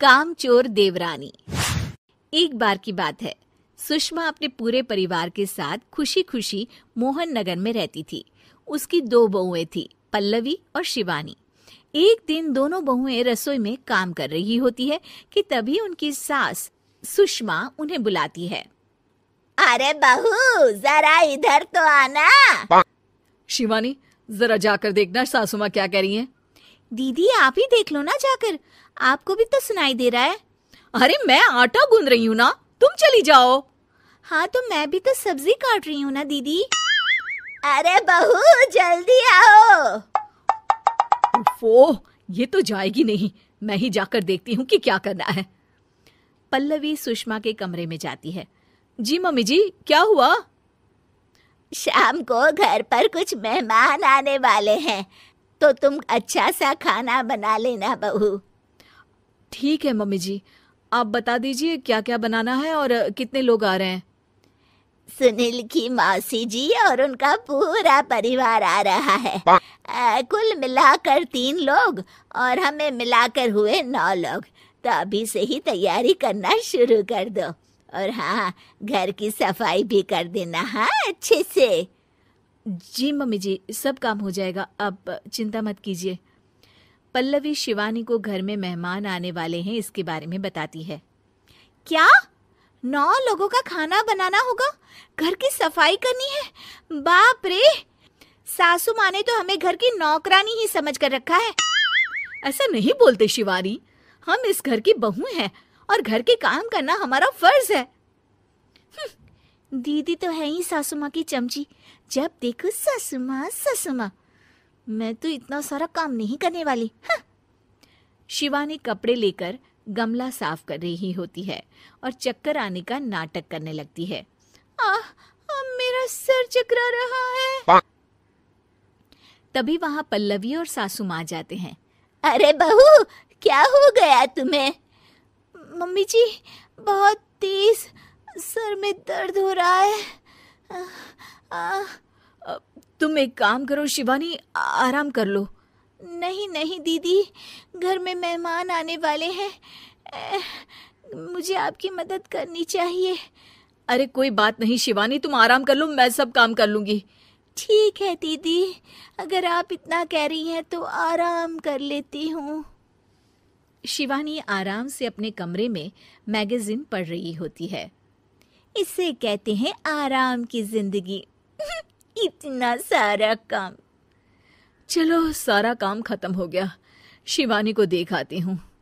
कामचोर देवरानी। एक बार की बात है। सुषमा अपने पूरे परिवार के साथ खुशी खुशी मोहन नगर में रहती थी। उसकी दो बहुएँ थी पल्लवी और शिवानी। एक दिन दोनों बहुएँ रसोई में काम कर रही होती है कि तभी उनकी सास सुषमा उन्हें बुलाती है। अरे बहू जरा इधर तो आना। शिवानी जरा जाकर देखना सासू माँ क्या कह रही हैं। दीदी आप ही देख लो ना जाकर। आपको भी तो सुनाई दे रहा है। अरे मैं आटा गूंद रही हूँ ना। तुम चली जाओ। हाँ तो मैं भी तो सब्ज़ी काट रही हूँ ना दीदी। अरे बहू जल्दी आओ। वो ये तो जाएगी नहीं। मैं ही जाकर देखती हूँ कि क्या करना है। पल्लवी सुषमा के कमरे में जाती है। जी मम्मी जी क्या हुआ? शाम को घर पर कुछ मेहमान आने वाले हैं। तो तुम अच्छा सा खाना बना लेना बहू। ठीक है मम्मी जी। आप बता दीजिए क्या क्या बनाना है और कितने लोग आ रहे हैं? सुनील की मौसी जी और उनका पूरा परिवार आ रहा है। आ, कुल मिलाकर तीन लोग और हमें मिलाकर हुए नौ लोग। तो अभी से ही तैयारी करना शुरू कर दो। और हाँ घर की सफ़ाई भी कर देना हाँ अच्छे से। जी मम्मी जी सब काम हो जाएगा अब चिंता मत कीजिए। पल्लवी शिवानी को घर में मेहमान आने वाले हैं इसके बारे में बताती है। क्या? नौ लोगों का खाना बनाना होगा? घर की सफ़ाई करनी है? बाप रे! सासू माँ ने तो हमें घर की नौकरानी ही समझ कर रखा है। ऐसा नहीं बोलते शिवानी। हम इस घर की बहू हैं और घर के काम करना हमारा फ़र्ज़ है। हम्म, दीदी तो है ही सासू माँ की चमची। जब देखो सासू माँ सासू माँ मैं तो इतना सारा काम नहीं करने वाली। हाँ। शिवानी कपड़े लेकर गमला साफ़ कर रही होती है और चक्कर आने का नाटक करने लगती है। आ, आ, मेरा सर चकरा रहा है। तभी वहाँ पल्लवी और सासू माँ जाते हैं। अरे बहू क्या हो गया तुम्हें? मम्मी जी बहुत तेज। सर में दर्द हो रहा है। आ, आ, तुम एक काम करो शिवानी आराम कर लो। नहीं नहीं दीदी घर में मेहमान आने वाले हैं। मुझे आपकी मदद करनी चाहिए। अरे कोई बात नहीं शिवानी तुम आराम कर लो मैं सब काम कर लूँगी। ठीक है दीदी अगर आप इतना कह रही हैं तो आराम कर लेती हूँ। शिवानी आराम से अपने कमरे में मैगजीन पढ़ रही होती है। इसे कहते हैं आराम की ज़िंदगी। इतना सारा काम। चलो, सारा काम खत्म हो गया। शिवानी को देख आती हूँ।